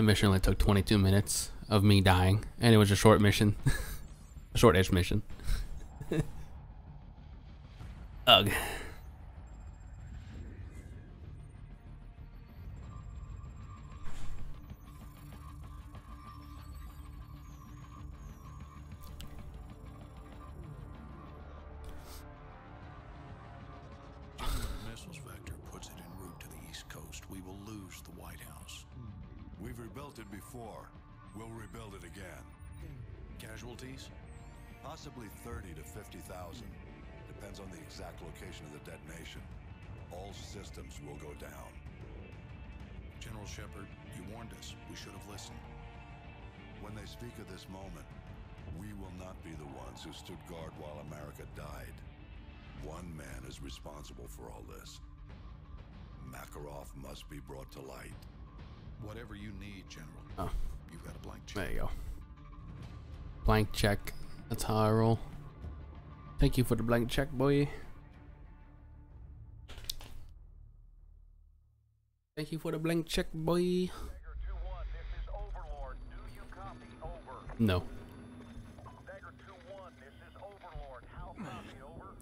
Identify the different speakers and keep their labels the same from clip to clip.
Speaker 1: That mission only took 22 minutes of me dying, and it was a short mission. a short-ish mission. Ugh.
Speaker 2: missiles vector puts it en route to the East Coast, we will lose the White House.
Speaker 3: We've rebuilt it before. We'll rebuild it again.
Speaker 2: Casualties?
Speaker 3: Possibly 30 to 50,000. Depends on the exact location of the detonation. All systems will go down.
Speaker 2: General Shepard, you warned us. We should have listened.
Speaker 3: When they speak of this moment, we will not be the ones who stood guard while America died. One man is responsible for all this. Makarov must be brought to light.
Speaker 2: Whatever you need, General.
Speaker 1: Oh.
Speaker 2: You've got a blank check.
Speaker 1: There you go. Blank check. That's how I roll. Thank you for the blank check, boy. Thank you for the blank check, boy.
Speaker 4: Dagger 2-1, this is Overlord. Do you copy? Over.
Speaker 1: No.
Speaker 4: Dagger 2-1, this is Overlord. How copy? Over.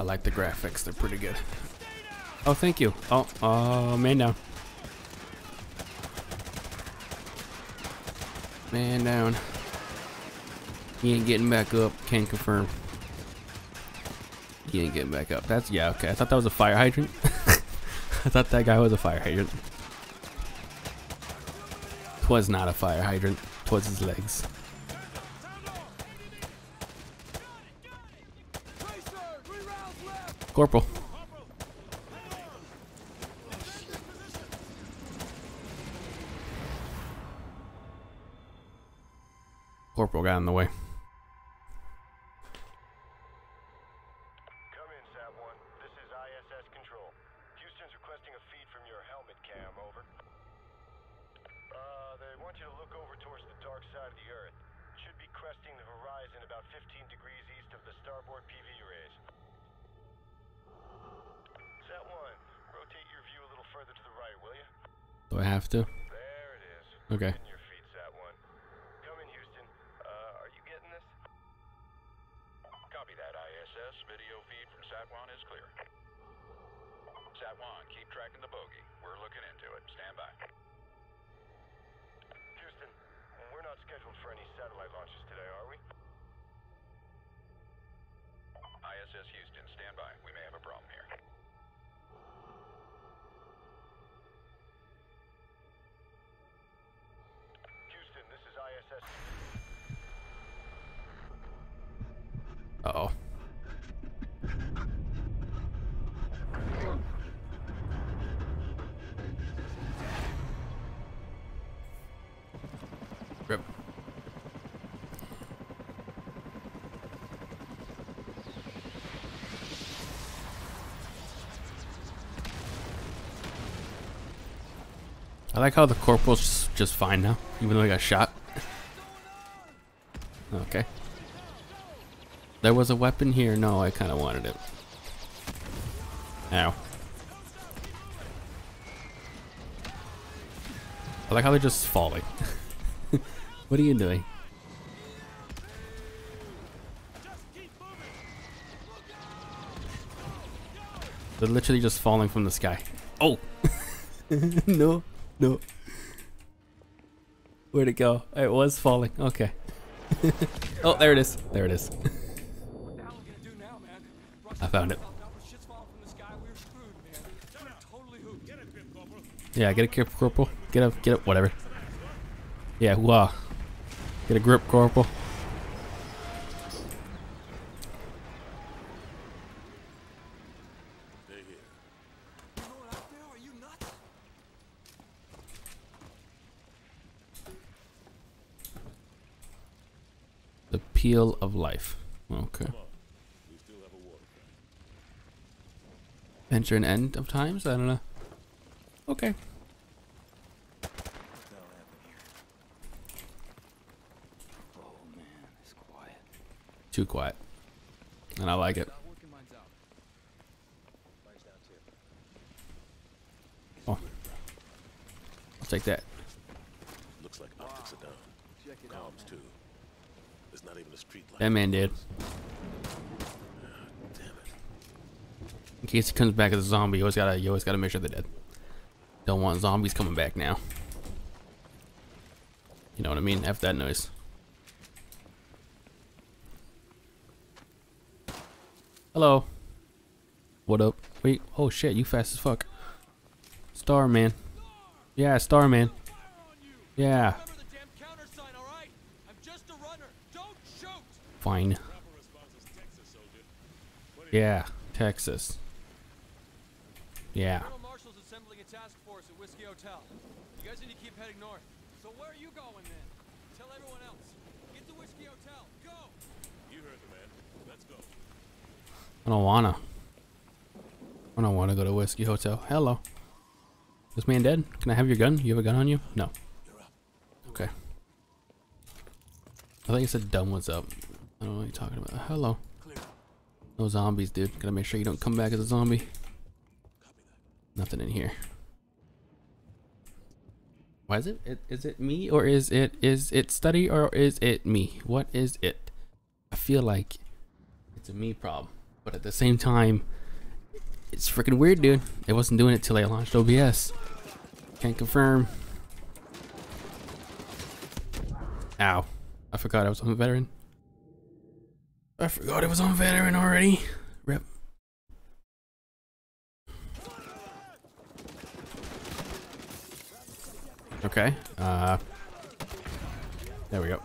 Speaker 1: I like the graphics. They're pretty good. Oh, thank you. Oh, oh, man down. Man down. He ain't getting back up. Can confirm. He ain't getting back up. That's, yeah, okay. I thought that was a fire hydrant. I thought that guy was a fire hydrant. Twas not a fire hydrant. Twas his legs. Corporal. Corporal got in the way.
Speaker 4: Come in, Sat-1. This is ISS Control. Houston's requesting a feed from your helmet cam, over. Uh, they want you to look over towards the dark side of the Earth. Should be cresting the horizon about 15 degrees east of the starboard PV arrays. Sat-1, rotate your view a little further to the right, will you?
Speaker 1: Do I have to?
Speaker 4: There it is.
Speaker 1: Okay.
Speaker 4: In your feet, Sat-1. Come in, Houston. Uh, are you getting this?
Speaker 5: Copy that, ISS. Video feed from Sat-1 is clear. Sat-1, keep tracking the bogey. We're looking into it. Stand by.
Speaker 4: Houston, we're not scheduled for any satellite launches today, are we?
Speaker 5: ISS Houston, stand by. We may have a problem here.
Speaker 1: Uh oh. Rip. I like how the corporal's just, just fine now, even though he got shot. Okay. There was a weapon here. No, I kind of wanted it. Ow. I like how they're just falling. what are you doing? They're literally just falling from the sky. Oh! no, no. Where'd it go? It was falling. Okay. oh, there it is. There it is.
Speaker 6: What the hell are we gonna do now, man? Russia
Speaker 1: I found it.
Speaker 6: popped out with shit's falling from the sky. We're screwed, man. We're totally hooped. Get it, Pip Corporal.
Speaker 1: Yeah, get a grip, corporal. Get up, get up, whatever. Yeah, wow. Get a grip, corporal.
Speaker 6: You going out there? Are you nuts?
Speaker 1: The peel of life. Okay. Enter an end of times? I don't know. Okay.
Speaker 7: Oh man, quiet.
Speaker 1: Too quiet. And I like it.
Speaker 6: Not working, mine's out.
Speaker 1: Oh. I'll take that.
Speaker 7: Looks like optics are down.
Speaker 6: Check it out,
Speaker 7: Comms too. There's not even a street light.
Speaker 1: That man did.
Speaker 7: Ah, damn it.
Speaker 1: In case he comes back as a zombie, you always gotta you always gotta make sure they're dead. Don't want zombies coming back now. You know what I mean? F that noise. Hello. What up? Wait, oh shit, you fast as fuck. Starman. Yeah, Starman. Yeah,
Speaker 6: Remember the damn countersign, all right? I'm just a runner. Don't shoot.
Speaker 1: fine. Yeah, Texas. Yeah.
Speaker 6: Colonel Marshall's assembling a task force at Whiskey Hotel. You guys need to keep heading north. So where are you going then? Tell everyone else. Get to Whiskey Hotel. Go.
Speaker 7: You heard the man. Let's go.
Speaker 1: I don't wanna. I don't wanna go to Whiskey Hotel. Hello. This man dead? Can I have your gun? You have a gun on you? No. Okay. I think you said dumb what's up. I don't know what you're talking about. Hello. No zombies, dude. Gotta make sure you don't come back as a zombie. Nothing in here. Why is it? it? Is it me or is it is it study or is it me? What is it? I feel like it's a me problem, but at the same time, it's freaking weird, dude. It wasn't doing it till I launched OBS. Can't confirm. Ow. I forgot I was on veteran. I forgot it was on veteran already. Rip. Okay. Uh. There we go.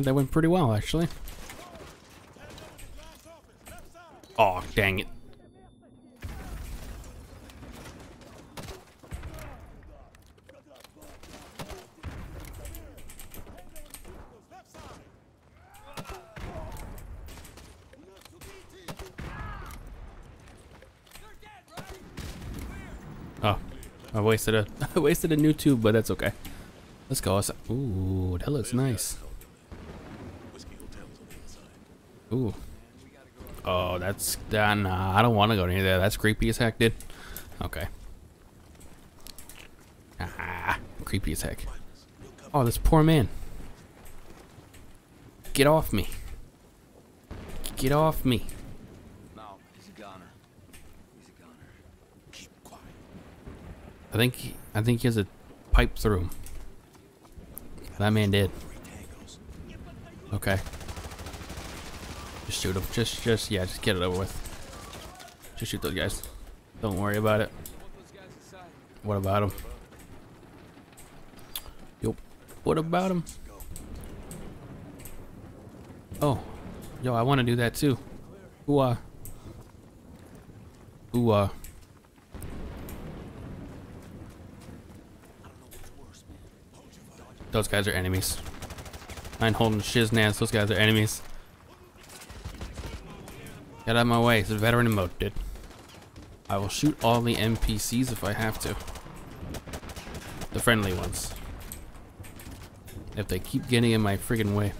Speaker 1: And that went pretty well, actually. Oh, dang it. Oh, I wasted a I wasted a noob tube, but that's okay. Let's go. Ooh, that looks nice.
Speaker 7: Whiskey Hotel's on the inside.
Speaker 1: Ooh. Oh, that's uh, nah. I don't want to go near there. That's creepy as heck, dude. Okay. Ah, creepy as heck. Oh, this poor man. Get off me. Get off me.
Speaker 6: No, he's a goner.
Speaker 1: I think I think he has a pipe through him. That man did. Okay. Just shoot them. Just, just, yeah, just get it over with. Just shoot those guys. Don't worry about it. What about him? Yup. What about him? Oh, yo, I want to do that too. Ooh, uh. Ooh, uh. Those guys are enemies. I ain't holding shiznaz. Those guys are enemies. Get out of my way. It's a veteran mode, dude. I will shoot all the NPCs if I have to. The friendly ones. If they keep getting in my friggin' way.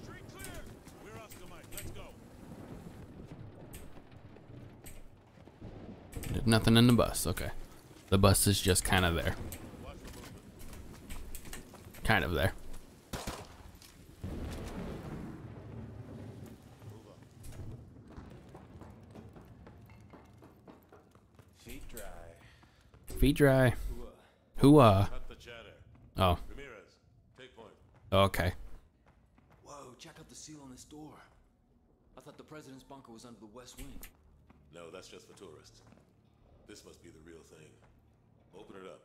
Speaker 7: Street clear. We're Oscar Mike. Let's go.
Speaker 1: There's nothing in the bus. Okay. The bus is just kind of there. Kind of there.
Speaker 7: Feet dry.
Speaker 1: Feet dry. Hooah.
Speaker 7: Cut the chatter.
Speaker 1: Oh,
Speaker 7: Ramirez, take point.
Speaker 1: okay.
Speaker 6: Whoa, check out the seal on this door. I thought the president's bunker was under the west wing.
Speaker 7: No, that's just for tourists. This This must be the real thing. Open it up.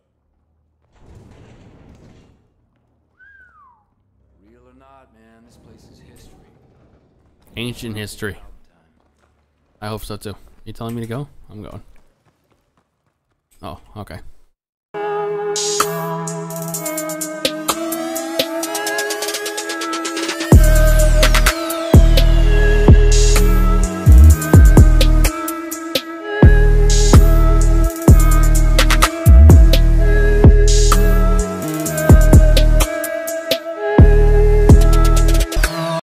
Speaker 8: Real or not, man, this place is history.
Speaker 1: Ancient history. I hope so too. You telling me to go? I'm going. Oh, okay.